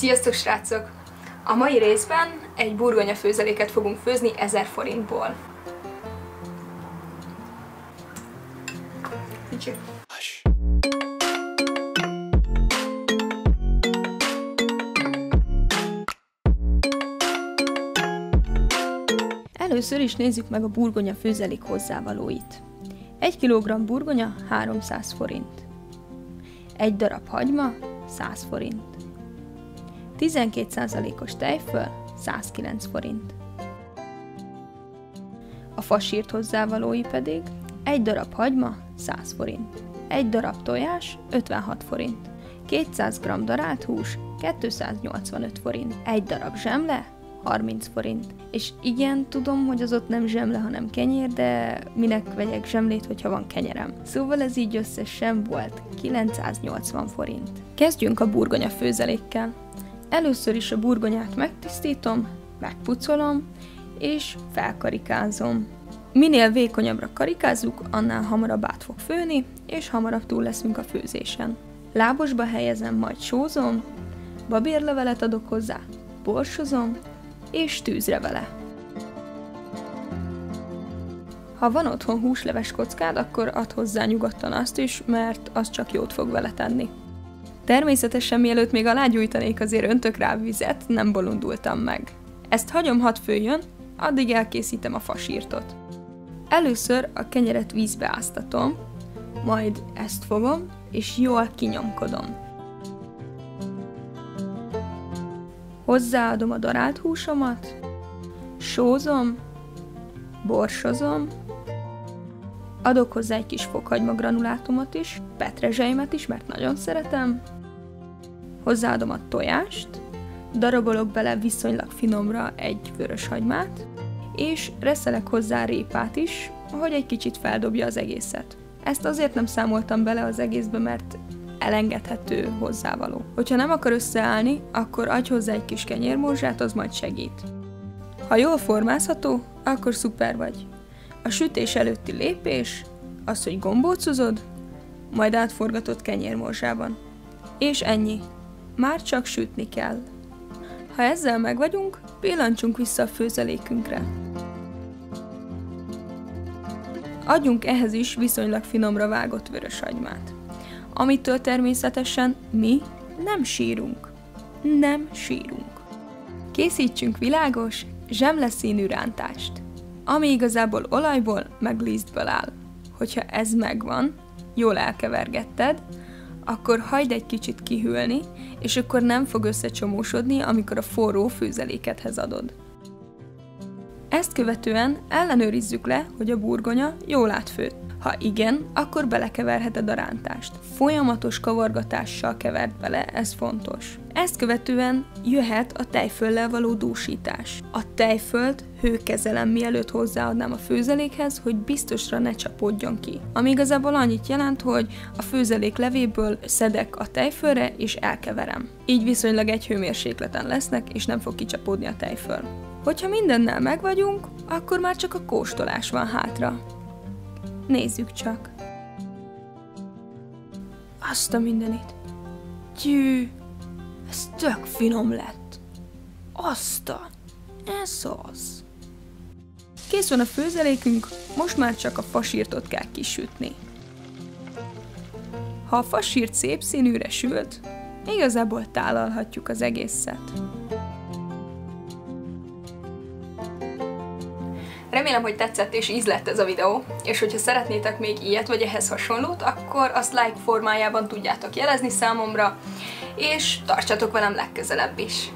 Sziasztok srácok! A mai részben egy burgonya főzeléket fogunk főzni 1000 forintból. Először is nézzük meg a burgonya főzelék hozzávalóit. 1 kg burgonya 300 forint. Egy darab hagyma 100 forint. 12%-os tejföl 109 forint. A fasírt hozzávalói pedig egy darab hagyma 100 forint, egy darab tojás 56 forint, 200 g darált hús 285 forint, egy darab zsemle 30 forint. És igen, tudom, hogy az ott nem zsemle, hanem kenyér, de minek vegyek zsemlét, hogyha van kenyerem. Szóval ez így összesen volt 980 forint. Kezdjünk a burgonya főzelékkel. Először is a burgonyát megtisztítom, megpucolom, és felkarikázom. Minél vékonyabbra karikázzuk, annál hamarabb át fog főni, és hamarabb túl leszünk a főzésen. Lábosba helyezem, majd sózom, babérlevelet adok hozzá, borsozom, és tűzre vele. Ha van otthon húsleves kockád, akkor add hozzá nyugodtan azt is, mert az csak jót fog vele tenni. Természetesen mielőtt még alágyújtanék, azért öntök rá vizet, nem bolondultam meg. Ezt hagyom hat főjön, addig elkészítem a fasírtot. Először a kenyeret vízbe áztatom, majd ezt fogom, és jól kinyomkodom. Hozzáadom a darált húsomat, sózom, borsozom, adok hozzá egy kis fokhagyma granulátumot is, petrezselymet is, mert nagyon szeretem, hozzáadom a tojást, darabolok bele viszonylag finomra egy vörös hagymát, és reszelek hozzá répát is, hogy egy kicsit feldobja az egészet. Ezt azért nem számoltam bele az egészbe, mert elengedhető hozzávaló. Hogyha nem akar összeállni, akkor adj hozzá egy kis kenyérmorzsát, az majd segít. Ha jól formázható, akkor szuper vagy. A sütés előtti lépés az, hogy gombócozod, majd átforgatod kenyérmorzsában. És ennyi. Már csak sütni kell. Ha ezzel megvagyunk, pillancsunk vissza a főzelékünkre. Adjunk ehhez is viszonylag finomra vágott vörös agymát amitől természetesen mi nem sírunk. Nem sírunk. Készítsünk világos, zsemleszínű rántást, ami igazából olajból meg lisztből áll. Hogyha ez megvan, jól elkevergetted, akkor hagyd egy kicsit kihűlni, és akkor nem fog összecsomósodni, amikor a forró főzelékethez adod. Ezt követően ellenőrizzük le, hogy a burgonya jól átfőtt. Ha igen, akkor belekeverheted a rántást. Folyamatos kavargatással kevert bele, ez fontos. Ezt követően jöhet a tejföllel való dúsítás. A tejfölt hőkezelem mielőtt hozzáadnám a főzelékhez, hogy biztosra ne csapódjon ki. Ami igazából annyit jelent, hogy a főzelék levéből szedek a tejfölre és elkeverem. Így viszonylag egy hőmérsékleten lesznek, és nem fog kicsapódni a tejföl. Hogyha mindennel megvagyunk, akkor már csak a kóstolás van hátra. Nézzük csak. Azt a mindenit. Gyű, ez tök finom lett. Azt a, ez az. Kész van a főzelékünk, most már csak a fasírtot kell kisütni. Ha a fasírt szép színűre sült, igazából tálalhatjuk az egészet. Remélem, hogy tetszett és íz lett ez a videó, és hogyha szeretnétek még ilyet vagy ehhez hasonlót, akkor azt like formájában tudjátok jelezni számomra, és tartsatok velem legközelebb is.